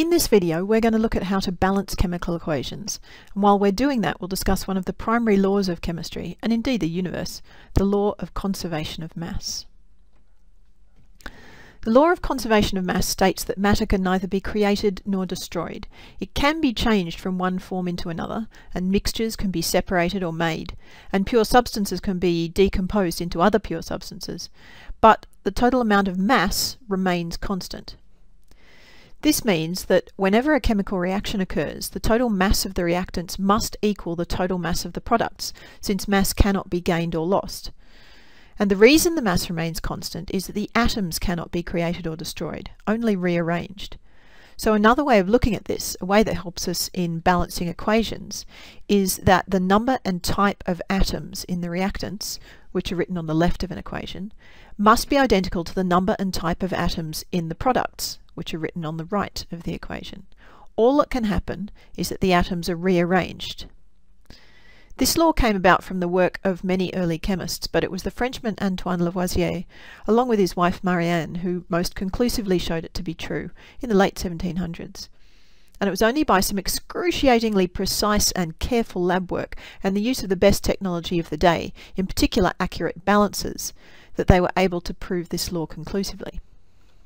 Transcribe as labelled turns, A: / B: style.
A: In this video we're going to look at how to balance chemical equations and while we're doing that we'll discuss one of the primary laws of chemistry and indeed the universe, the law of conservation of mass. The law of conservation of mass states that matter can neither be created nor destroyed. It can be changed from one form into another, and mixtures can be separated or made, and pure substances can be decomposed into other pure substances, but the total amount of mass remains constant. This means that whenever a chemical reaction occurs, the total mass of the reactants must equal the total mass of the products, since mass cannot be gained or lost. And the reason the mass remains constant is that the atoms cannot be created or destroyed, only rearranged. So another way of looking at this, a way that helps us in balancing equations, is that the number and type of atoms in the reactants, which are written on the left of an equation, must be identical to the number and type of atoms in the products, which are written on the right of the equation. All that can happen is that the atoms are rearranged. This law came about from the work of many early chemists, but it was the Frenchman Antoine Lavoisier, along with his wife Marie-Anne, who most conclusively showed it to be true in the late 1700s. And it was only by some excruciatingly precise and careful lab work and the use of the best technology of the day, in particular accurate balances, that they were able to prove this law conclusively.